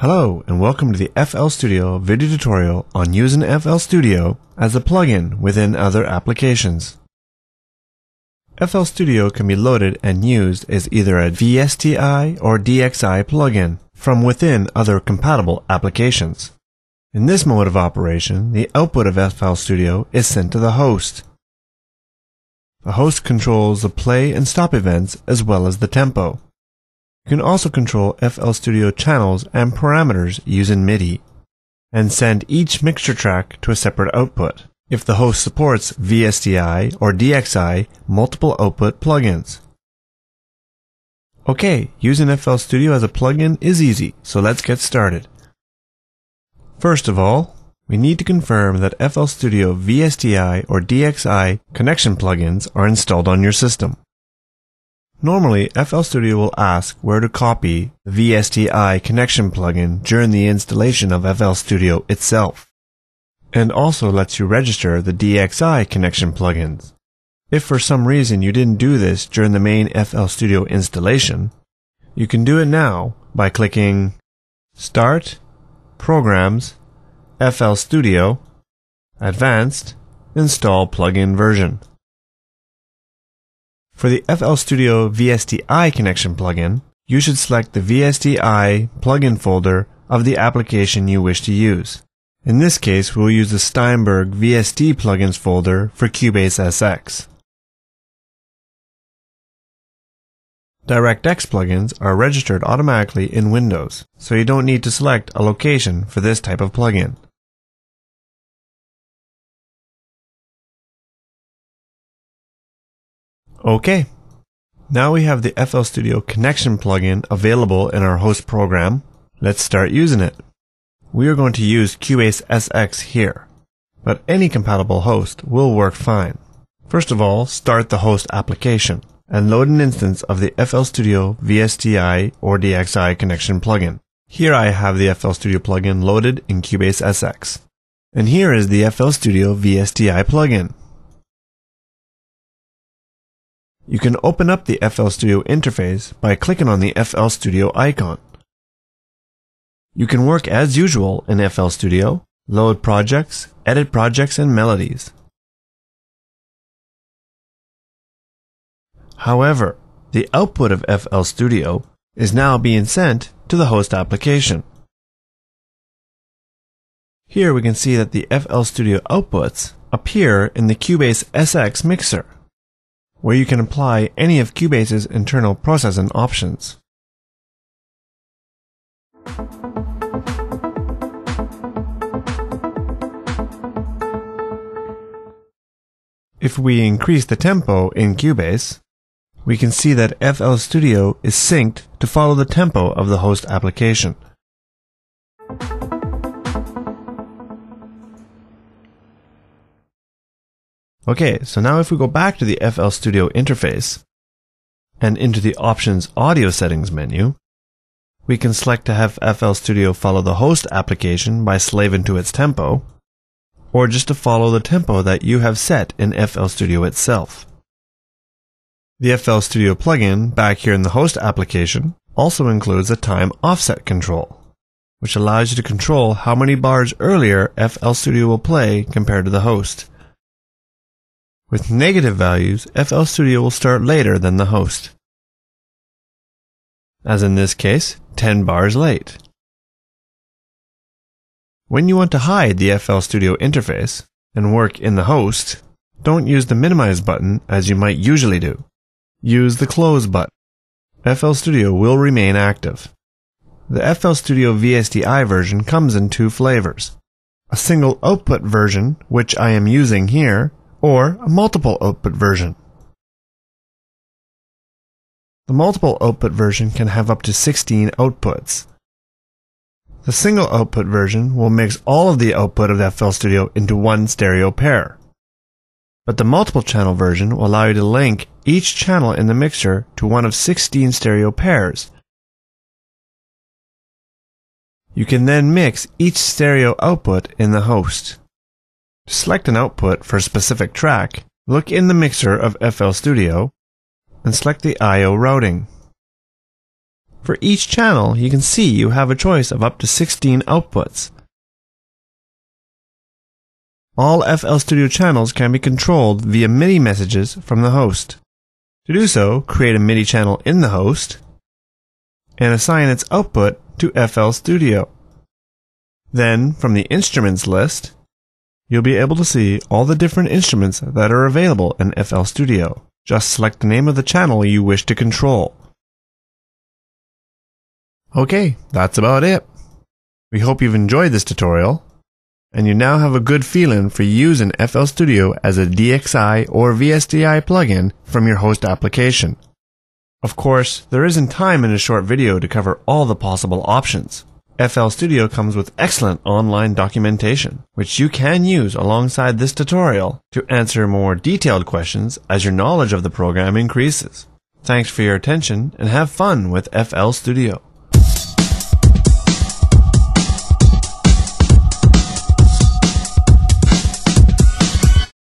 Hello and welcome to the FL Studio video tutorial on using FL Studio as a plugin within other applications. FL Studio can be loaded and used as either a VSTI or DXI plugin from within other compatible applications. In this mode of operation, the output of FL Studio is sent to the host. The host controls the play and stop events as well as the tempo. You can also control FL Studio channels and parameters using MIDI, and send each mixer track to a separate output if the host supports VSTI or DXI multiple output plugins. Okay, using FL Studio as a plugin is easy, so let's get started. First of all, we need to confirm that FL Studio VSTI or DXI connection plugins are installed on your system. Normally, FL Studio will ask where to copy the VSTI connection plugin during the installation of FL Studio itself, and also lets you register the DXI connection plugins. If for some reason you didn't do this during the main FL Studio installation, you can do it now by clicking Start, Programs, FL Studio, Advanced, Install Plugin Version. For the FL Studio VSTI connection plugin, you should select the VSTI plugin folder of the application you wish to use. In this case, we'll use the Steinberg VST plugins folder for Cubase SX. DirectX plugins are registered automatically in Windows, so you don't need to select a location for this type of plugin. Okay, now we have the FL Studio connection plugin available in our host program. Let's start using it. We are going to use Cubase SX here, but any compatible host will work fine. First of all, start the host application and load an instance of the FL Studio VSTI or DXI connection plugin. Here I have the FL Studio plugin loaded in Cubase SX. And here is the FL Studio VSTI plugin. You can open up the FL Studio interface by clicking on the FL Studio icon. You can work as usual in FL Studio, load projects, edit projects and melodies. However, the output of FL Studio is now being sent to the host application. Here we can see that the FL Studio outputs appear in the Cubase SX mixer where you can apply any of Cubase's internal processing options. If we increase the tempo in Cubase, we can see that FL Studio is synced to follow the tempo of the host application. Okay, so now if we go back to the FL Studio interface and into the Options Audio Settings menu, we can select to have FL Studio follow the host application by slaving to its tempo, or just to follow the tempo that you have set in FL Studio itself. The FL Studio plugin back here in the host application also includes a time offset control, which allows you to control how many bars earlier FL Studio will play compared to the host. With negative values, FL Studio will start later than the host. As in this case, 10 bars late. When you want to hide the FL Studio interface and work in the host, don't use the minimize button as you might usually do. Use the close button. FL Studio will remain active. The FL Studio VSTI version comes in two flavors. A single output version, which I am using here, or a multiple output version. The multiple output version can have up to 16 outputs. The single output version will mix all of the output of the FL Studio into one stereo pair. But the multiple channel version will allow you to link each channel in the mixer to one of 16 stereo pairs. You can then mix each stereo output in the host. Select an output for a specific track, look in the mixer of FL Studio and select the I.O. routing. For each channel, you can see you have a choice of up to 16 outputs. All FL Studio channels can be controlled via MIDI messages from the host. To do so, create a MIDI channel in the host and assign its output to FL Studio. Then, from the instruments list, you'll be able to see all the different instruments that are available in FL Studio. Just select the name of the channel you wish to control. Okay, that's about it. We hope you've enjoyed this tutorial, and you now have a good feeling for using FL Studio as a DXI or VSTI plugin from your host application. Of course, there isn't time in a short video to cover all the possible options. FL Studio comes with excellent online documentation, which you can use alongside this tutorial to answer more detailed questions as your knowledge of the program increases. Thanks for your attention and have fun with FL Studio.